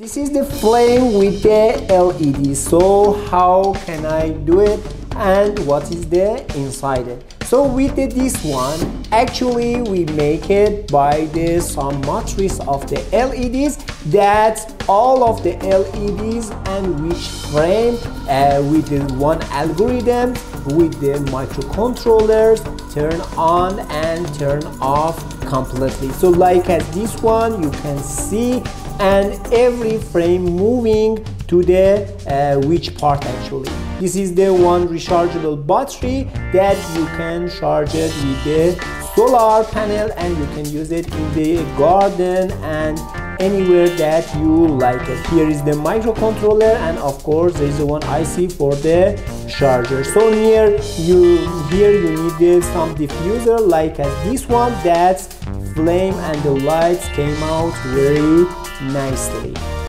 This is the flame with the LED. So how can I do it and what is the inside it? So with this one, actually we make it by the some matrix of the LEDs that all of the LEDs and which frame uh, with the one algorithm with the microcontrollers turn on and turn off completely. So like at this one you can see and every frame moving to the uh, which part actually. This is the one rechargeable battery that you can charge it with the solar panel and you can use it in the garden and anywhere that you like it. Here is the microcontroller and of course there is the one IC for the charger. So here you here you need some diffuser like as this one that's flame and the lights came out very nicely.